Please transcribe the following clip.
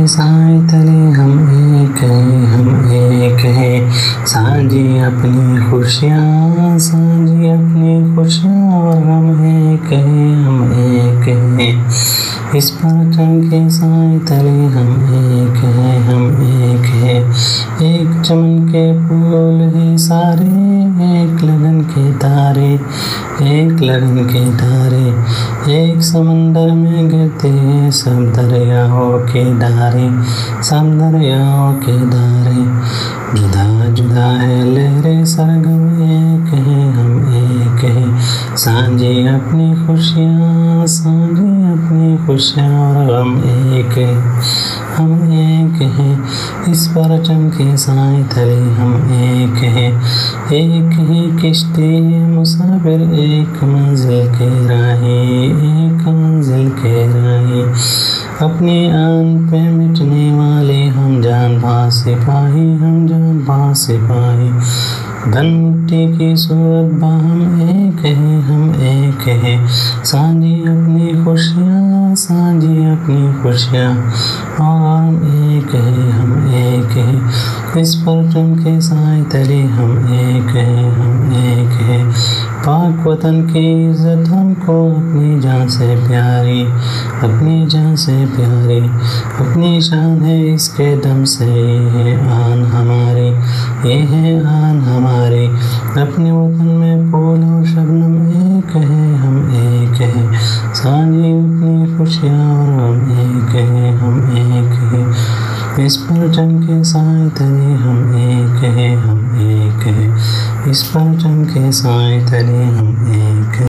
साए तले हम एक हैं, हम एक हैं। साझी अपनी खुशियाँ, साझी अपनी खुशियाँ, और हम एक हैं, हम एक हैं। इस परचम के साए तले हम एक हैं, हम एक हैं। एक चमन के फूल हैं सारे, एक लगन के तारे। एक लगन के तारे एक समंदर में गिरते हैं सब दरियाओं के डारे सब दरियाओं के धारे। जुदा जुदा है लहरे सरगम एक है, हम एक है। सांझे अपनी खुशियाँ, सांझे अपनी खुशियाँ और हम एक है, हम एक हैं। इस पर चमके साए तले हम एक हैं। एक ही किश्ती, मुसाफिर एक मंजिल के राही, एक मंजिल के राही। अपने आन पे मिटने वाले हम जान भा सिपाही, हम जान भा सिपाही। धन मिट्टी की सूरत बा, हम एक हैं, हम एक हैं। सांझी अपनी खुशियाँ, सांझी अपनी खुशियाँ, और हम एक हैं। इस परचम के साए तले हम एक हैं, हम एक हैं। पाक वतन की इज़्ज़त हमको अपनी जान से प्यारी, अपनी जान से प्यारी, अपनी शान है इसके दम से। ये है आन हमारी, ये है आन हमारी। अपने वतन में और शबनम, एक है, हम एक हैं। साझी अपनी खुशियाँ और हम एक हैं। इस पर के साए तले हम एक हैं, हम एक हैं। इस पर के साए तले हम एक